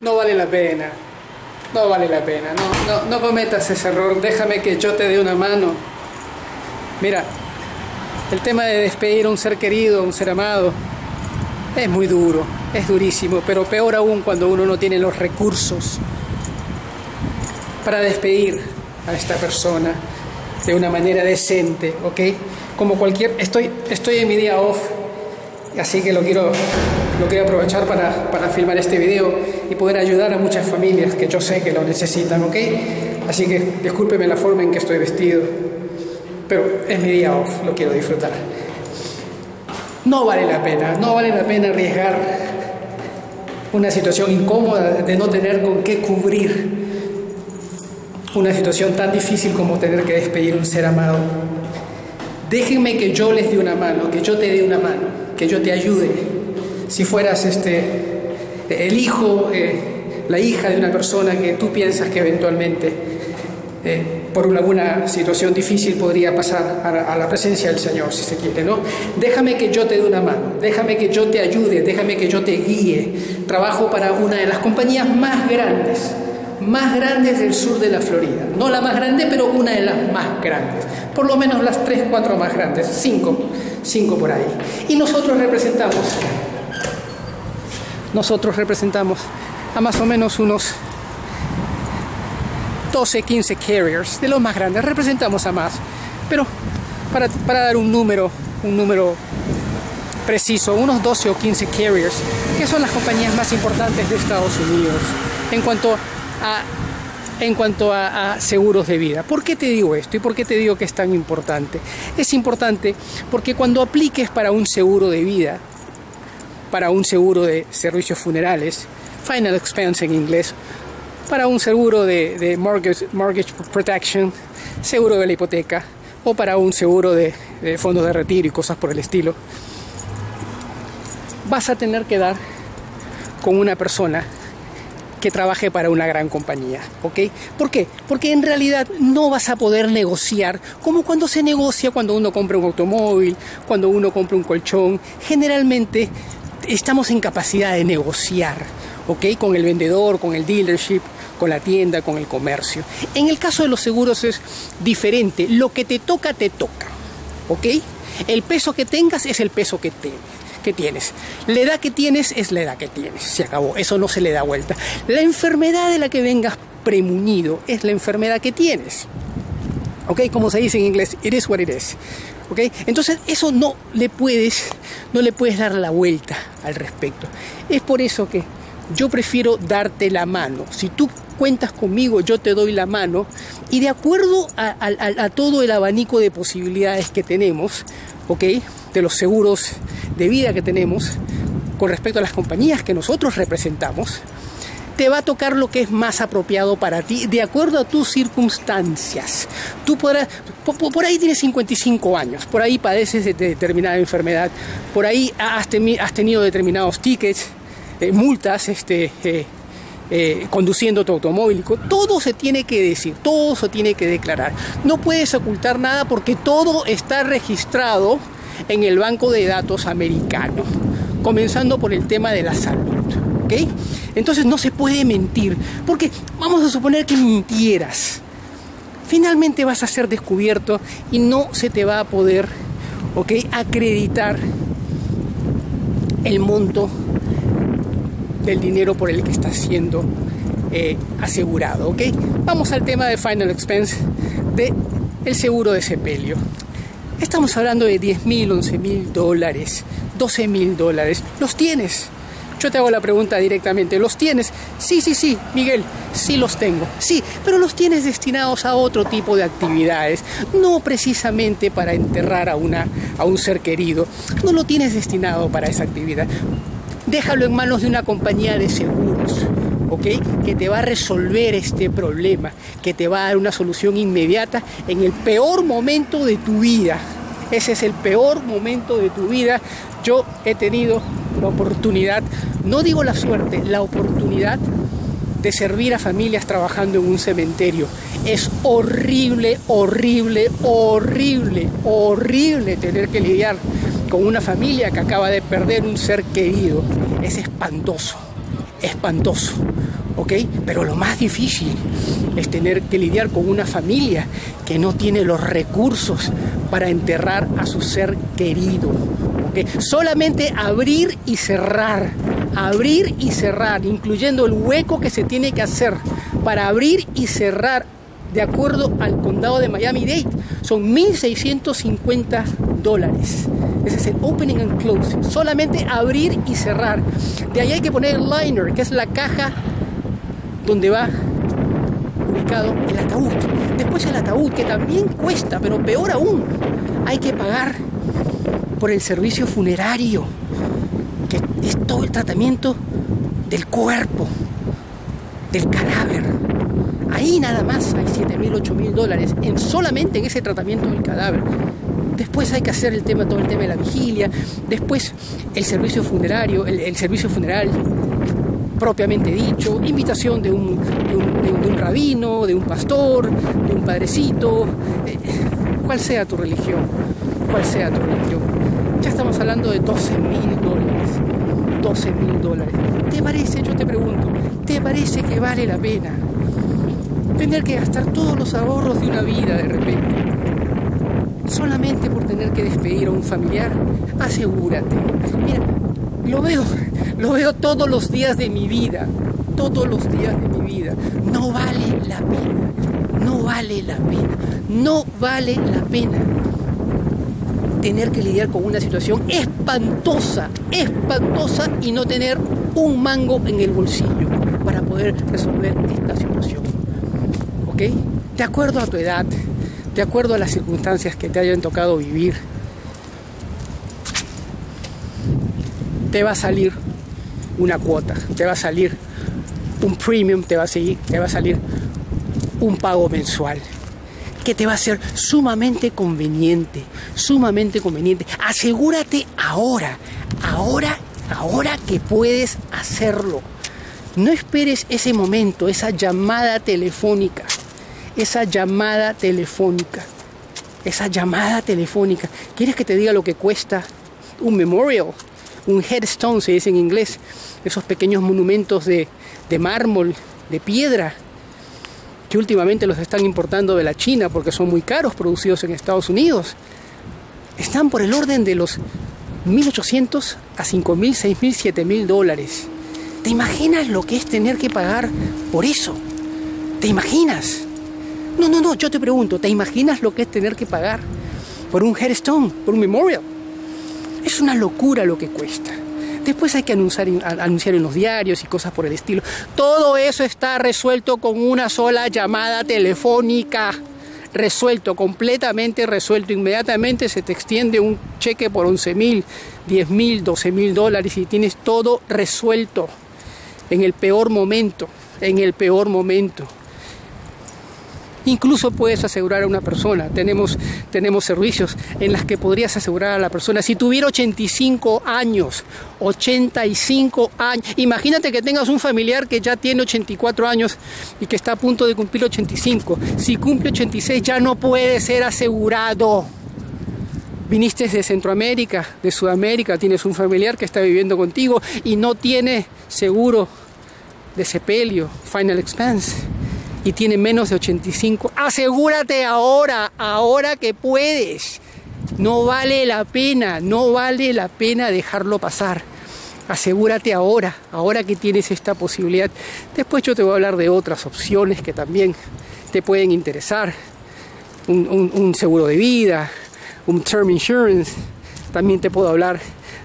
No vale la pena. No vale la pena. No, no, no cometas ese error. Déjame que yo te dé una mano. Mira, el tema de despedir a un ser querido, a un ser amado, es muy duro, es durísimo, pero peor aún cuando uno no tiene los recursos para despedir a esta persona de una manera decente, ¿ok? Como cualquier... Estoy, estoy en mi día off, así que lo quiero, lo quiero aprovechar para, para filmar este video y poder ayudar a muchas familias que yo sé que lo necesitan, ¿ok? Así que discúlpeme la forma en que estoy vestido, pero es mi día off, lo quiero disfrutar. No vale la pena, no vale la pena arriesgar una situación incómoda de no tener con qué cubrir una situación tan difícil como tener que despedir un ser amado. Déjenme que yo les dé una mano, que yo te dé una mano, que yo te ayude. Si fueras este, el hijo, eh, la hija de una persona que tú piensas que eventualmente eh, por alguna situación difícil podría pasar a, a, la presencia del Señor, si se quiere, ¿no? Déjame que yo te dé una mano, déjame que yo te ayude, déjame que yo te guíe. Trabajo para una de las compañías más grandes más grandes del sur de la Florida. No la más grande, pero una de las más grandes. Por lo menos las tres, cuatro más grandes, cinco, cinco por ahí. Y nosotros representamos, nosotros representamos a más o menos unos 12, 15 carriers, de los más grandes. Representamos a más. Pero para, para dar un número, un número preciso, unos 12 o 15 carriers, que son las compañías más importantes de Estados Unidos en cuanto en cuanto a, seguros de vida. ¿Por qué te digo esto y por qué te digo que es tan importante? Es importante porque cuando apliques para un seguro de vida, para un seguro de servicios funerales, final expense en inglés, para un seguro de, mortgage, protection, seguro de la hipoteca, o para un seguro de, de fondos de retiro y cosas por el estilo, vas a tener que dar con una persona que trabaje para una gran compañía, ¿ok? ¿Por qué? Porque en realidad no vas a poder negociar como cuando se negocia cuando uno compra un automóvil, cuando uno compra un colchón. Generalmente estamos en capacidad de negociar, ¿ok? Con el vendedor, con el dealership, con la tienda, con el comercio. En el caso de los seguros es diferente. Lo que te toca, te toca, ¿ok? El peso que tengas es el peso que tienes que tienes. La edad que tienes es la edad que tienes. Se acabó. Eso no se le da vuelta. La enfermedad de la que vengas premunido es la enfermedad que tienes. ¿Ok? Como se dice en inglés, it is what it is. ¿Ok? Entonces eso no le puedes, no le puedes dar la vuelta al respecto. Es por eso que yo prefiero darte la mano. Si tú cuentas conmigo, yo te doy la mano y de acuerdo a, a, a todo el abanico de posibilidades que tenemos, ¿ok? De los seguros de vida que tenemos con respecto a las compañías que nosotros representamos, te va a tocar lo que es más apropiado para ti de acuerdo a tus circunstancias. Tú podrás, por, ahí tienes 55 años, por ahí padeces de, de determinada enfermedad, por ahí has tenido determinados tickets, eh, multas, este, eh, eh, conduciendo tu automóvil, todo se tiene que decir, todo se tiene que declarar. No puedes ocultar nada porque todo está registrado en el banco de datos americano, comenzando por el tema de la salud. ¿ok? Entonces no se puede mentir, porque vamos a suponer que mintieras. Finalmente vas a ser descubierto y no se te va a poder ¿ok? acreditar el monto del dinero por el que está siendo eh, asegurado. ¿ok? Vamos al tema de Final Expense de seguro de sepelio. Estamos hablando de 10 mil, 11 mil dólares, 12 mil dólares. ¿Los tienes? Yo te hago la pregunta directamente. ¿Los tienes? Sí, sí, sí, Miguel, sí los tengo. Sí, pero los tienes destinados a otro tipo de actividades, no precisamente para enterrar a, una, a un ser querido. No lo tienes destinado para esa actividad. Déjalo en manos de una compañía de seguros. ¿Ok? Que te va a resolver este problema, que te va a dar una solución inmediata en el peor momento de tu vida. Ese es el peor momento de tu vida. Yo he tenido la oportunidad, no digo la suerte, la oportunidad de servir a familias trabajando en un cementerio. Es horrible, horrible, horrible, horrible tener que lidiar con una familia que acaba de perder un ser querido. Es espantoso espantoso, ¿ok? Pero lo más difícil es tener que lidiar con una familia que no tiene los recursos para enterrar a su ser querido. Solamente abrir y cerrar, abrir y cerrar, incluyendo el hueco que se tiene que hacer para abrir y cerrar de acuerdo al condado de Miami-Dade, son 1.650 dólares. Es el opening and close. Solamente abrir y cerrar. De ahí hay que poner el liner, que es la caja donde va ubicado el ataúd. Después el ataúd, que también cuesta, pero peor aún, hay que pagar por el servicio funerario, que es todo el tratamiento del cuerpo, del cadáver. Ahí nada más hay 7 mil, 8 mil dólares en solamente en ese tratamiento del cadáver. Después hay que hacer el tema, todo el tema de la vigilia. Después el servicio funerario, el, servicio funeral propiamente dicho, invitación de un, rabino, de un pastor, de un padrecito, eh, cual sea tu religión, cual sea tu religión. Ya estamos hablando de 12 mil dólares. 12 mil dólares. ¿Te parece, yo te pregunto, ¿te parece que vale la pena? tener que gastar todos los ahorros de una vida de repente. Solamente por tener que despedir a un familiar, asegúrate. Mira, lo veo, lo veo todos los días de mi vida, todos los días de mi vida. No vale la pena, no vale la pena, no vale la pena tener que lidiar con una situación espantosa, espantosa y no tener un mango en el bolsillo para poder resolver esta situación. De acuerdo a tu edad, de acuerdo a las circunstancias que te hayan tocado vivir, te va a salir una cuota, te va a salir un premium, te va a, te va a salir un pago mensual que te va a ser sumamente conveniente, sumamente conveniente. Asegúrate ahora, ahora, ahora que puedes hacerlo. No esperes ese momento, esa llamada telefónica esa llamada telefónica. Esa llamada telefónica. ¿Quieres que te diga lo que cuesta un memorial? Un headstone se dice en inglés. Esos pequeños monumentos de, de mármol, de piedra, que últimamente los están importando de la China porque son muy caros, producidos en Estados Unidos. Están por el orden de los 1.800 a 5.000, 6.000, 7.000 dólares. ¿Te imaginas lo que es tener que pagar por eso? ¿Te imaginas? No, no, no, yo te pregunto, ¿te imaginas lo que es tener que pagar por un headstone, por un memorial? Es una locura lo que cuesta. Después hay que anunciar, en los diarios y cosas por el estilo. Todo eso está resuelto con una sola llamada telefónica. Resuelto, completamente resuelto. Inmediatamente se te extiende un cheque por 11 mil, 10 mil, 12 mil dólares y tienes todo resuelto en el peor momento, en el peor momento. Incluso puedes asegurar a una persona. Tenemos, tenemos servicios en las que podrías asegurar a la persona. Si tuviera 85 años, 85 años, imagínate que tengas un familiar que ya tiene 84 años y que está a punto de cumplir 85. Si cumple 86 ya no puede ser asegurado. Viniste de Centroamérica, de Sudamérica, tienes un familiar que está viviendo contigo y no tiene seguro de sepelio, final expense y tiene menos de 85, asegúrate ahora, ahora que puedes. No vale la pena, no vale la pena dejarlo pasar. Asegúrate ahora, ahora que tienes esta posibilidad. Después yo te voy a hablar de otras opciones que también te pueden interesar. Un, seguro de vida, un term insurance. También te puedo hablar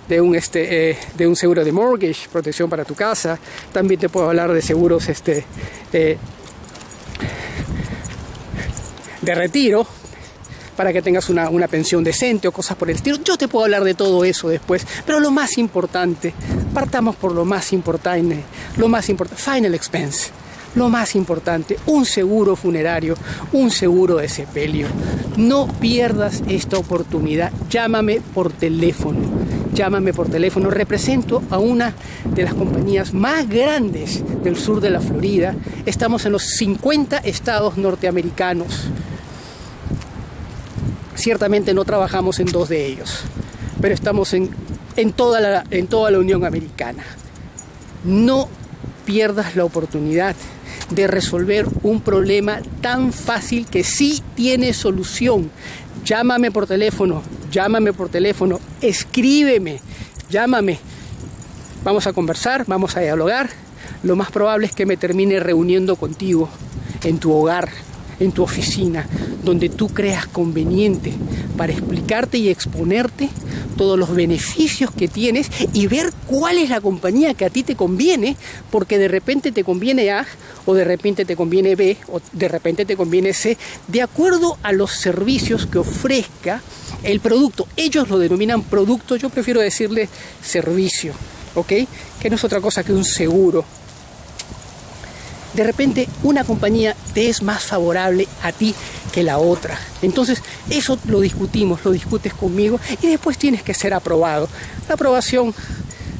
de un, este, eh, de un seguro de mortgage, protección para tu casa. También te puedo hablar de seguros este, eh, de retiro para que tengas una, pensión decente o cosas por el estilo. Yo te puedo hablar de todo eso después, pero lo más importante, partamos por lo más importante, lo más importante, final expense. Lo más importante, un seguro funerario, un seguro de sepelio. No pierdas esta oportunidad. Llámame por teléfono. Llámame por teléfono. Represento a una de las compañías más grandes del sur de la Florida. Estamos en los 50 estados norteamericanos. Ciertamente no trabajamos en dos de ellos, pero estamos en, en, toda, la, en toda la Unión Americana. No pierdas la oportunidad de resolver un problema tan fácil que sí tiene solución. Llámame por teléfono, llámame por teléfono, escríbeme, llámame. Vamos a conversar, vamos a dialogar. Lo más probable es que me termine reuniendo contigo en tu hogar, en tu oficina, donde tú creas conveniente para explicarte y exponerte todos los beneficios que tienes y ver cuál es la compañía que a ti te conviene, porque de repente te conviene A o de repente te conviene B o de repente te conviene C, de acuerdo a los servicios que ofrezca el producto. Ellos lo denominan producto, yo prefiero decirle servicio, ¿ok? Que no es otra cosa que un seguro de repente una compañía te es más favorable a ti que la otra. Entonces, eso lo discutimos, lo discutes conmigo y después tienes que ser aprobado. La aprobación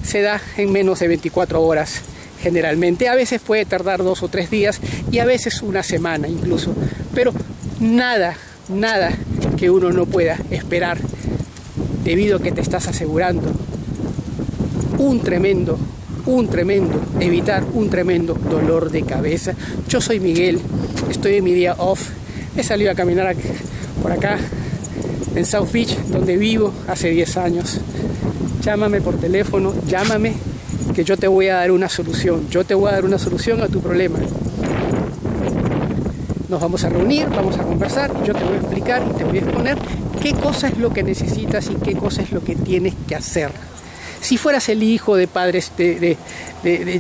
se da en menos de 24 horas generalmente. A veces puede tardar dos o tres días y a veces una semana incluso. Pero nada, nada que uno no pueda esperar debido a que te estás asegurando un tremendo un tremendo, evitar un tremendo dolor de cabeza. Yo soy Miguel, estoy en mi día off, he salido a caminar por acá en South Beach, donde vivo hace 10 años. Llámame por teléfono, llámame, que yo te voy a dar una solución, yo te voy a dar una solución a tu problema. Nos vamos a reunir, vamos a conversar, yo te voy a explicar y te voy a exponer qué cosa es lo que necesitas y qué cosa es lo que tienes que hacer si fueras el hijo de padres de,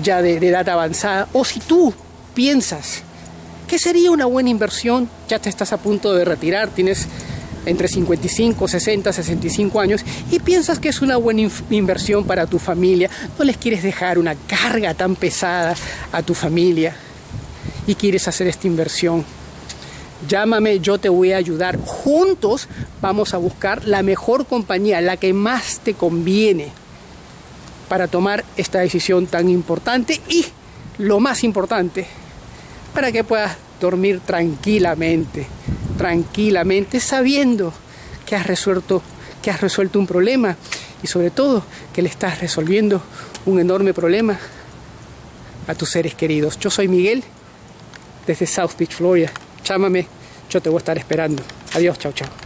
ya de, edad avanzada, o si tú piensas que sería una buena inversión, ya te estás a punto de retirar, tienes entre 55, 60, 65 años y piensas que es una buena inversión para tu familia, no les quieres dejar una carga tan pesada a tu familia y quieres hacer esta inversión. Llámame, yo te voy a ayudar. Juntos vamos a buscar la mejor compañía, la que más te conviene para tomar esta decisión tan importante y lo más importante, para que puedas dormir tranquilamente, tranquilamente sabiendo que has resuelto que has resuelto un problema y sobre todo que le estás resolviendo un enorme problema a tus seres queridos. Yo soy Miguel desde South Beach, Florida. Chámame, yo te voy a estar esperando. Adiós, chao, chao.